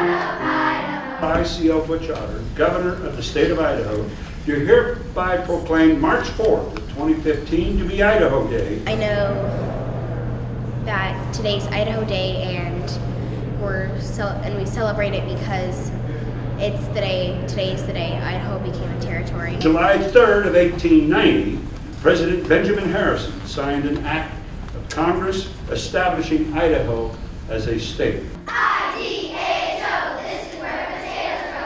I, C. L. Butch Otter, Governor of the State of Idaho, do hereby proclaim March 4th 2015 to be Idaho Day. I know that today's Idaho Day and we're and we celebrate it because it's the day today's the day Idaho became a territory. July 3rd of 1890, President Benjamin Harrison signed an act of Congress establishing Idaho as a state.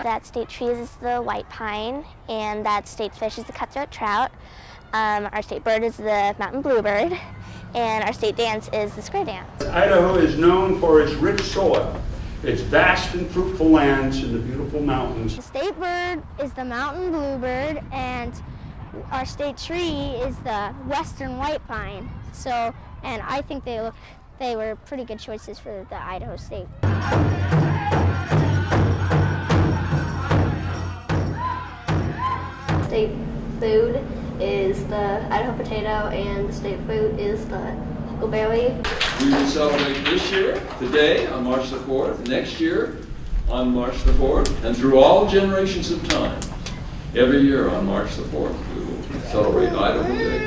That state tree is the white pine, and that state fish is the cutthroat trout. Um, our state bird is the mountain bluebird, and our state dance is the square dance. Idaho is known for its rich soil, its vast and fruitful lands, and the beautiful mountains. The state bird is the mountain bluebird, and our state tree is the western white pine. So, and I think they look, they were pretty good choices for the Idaho state. State food is the Idaho potato and the state fruit is the huckleberry. We will celebrate this year, today, on March the 4th, next year, on March the 4th, and through all generations of time. Every year on March the 4th, we will celebrate Idaho Day.